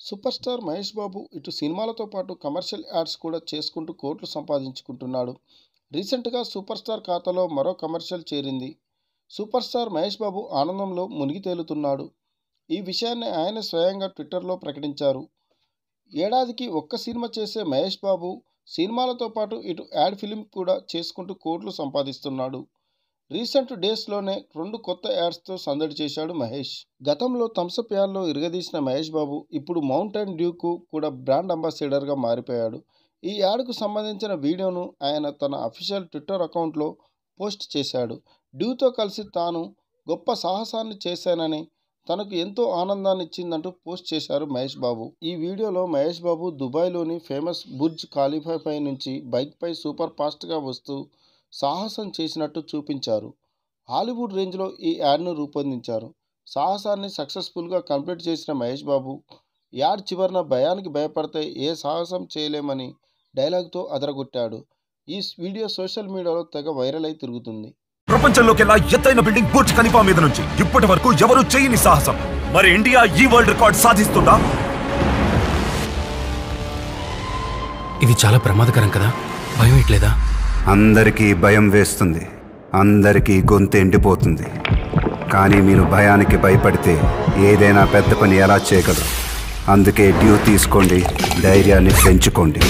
Super star Mahesh Babu ఇటు సినిమాలతో పాటు కమర్షియల్ యాడ్స్ కూడా చేసుకుంటూ కోట్లు సంపాదించుకుంటున్నాడు. రీసెంట్గా సూపర్ స్టార్ ఖాతాలో మరో కమర్షియల్ చేరింది. సూపర్ స్టార్ మహేష్ బాబు ఆనందంలో మునిగి తేలుతున్నాడు. ఈ విషయాన్ని ఆయన స్వయంగా ట్విట్టర్లో ప్రకటించారు. ఏడాదికి ఒక్క సినిమా చేసే మహేష్ బాబు సినిమాలతో పాటు ఇటు యాడ్ ఫిలిం కూడా చేసుకుంటూ కోట్లు సంపాదిస్తున్నాడు. రీసెంట్ డేస్లోనే రెండు కొత్త యాడ్స్తో సందడి చేశాడు మహేష్. గతంలో థమ్సప్ యాడ్లో ఇరగదీసిన మహేష్ బాబు ఇప్పుడు మౌంటైన్ డ్యూకు కూడా బ్రాండ్ అంబాసిడర్గా మారిపోయాడు. ఈ యాడ్కు సంబంధించిన వీడియోను ఆయన తన అఫీషియల్ ట్విట్టర్ అకౌంట్లో పోస్ట్ చేశాడు. డ్యూతో కలిసి తాను గొప్ప సాహసాన్ని చేశానని తనకు ఎంతో ఆనందాన్ని ఇచ్చిందంటూ పోస్ట్ చేశారు మహేష్ బాబు. ఈ వీడియోలో మహేష్ బాబు దుబాయ్లోని ఫేమస్ బుర్జ్ ఖాళీఫా నుంచి బైక్పై సూపర్ ఫాస్ట్గా వస్తూ సాహసం చేసినట్టు చూపించారు. హాలీవుడ్ రేంజ్లో ఈ యాడ్ను రూపొందించారు. సాహసాన్ని సక్సెస్ఫుల్గా కంప్లీట్ చేసిన మహేష్ బాబు యాడ్ చివరన భయానికి భయపడితే ఏ సాహసం చేయలేమని డైలాగ్తో అదరగొట్టాడు. ఈ వీడియో సోషల్ మీడియాలో తెగ వైరల్ అయి తిరుగుతుంది. ప్రపంచంలోకెల్లా ఎత్తైన బిల్డింగ్ బుర్జ్ ఖలీఫా మీద నుంచి ఇప్పటి వరకు ఎవరు చేయని సాహసం? మరి ఇండియా ఈ వరల్డ్ రికార్డ్ సాధిస్తుందా? ఇది చాలా ప్రమాదకరం కదా? భయం ఇట్లేదా? అందరికీ భయం వేస్తుంది. అందరికీ గొంతు ఎండిపోతుంది. కానీ మీరు భయానికి భయపడితే ఏదైనా పెద్ద పని ఎలా చేయగలరు? అందుకే డ్యూ తీసుకోండి ధైర్యాన్ని పెంచుకోండి.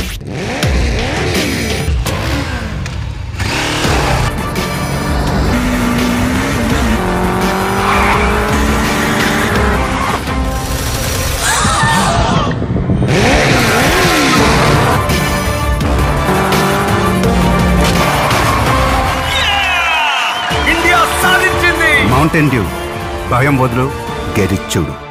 Mountain dew. భయం వదులు గెరిచ్చుడు.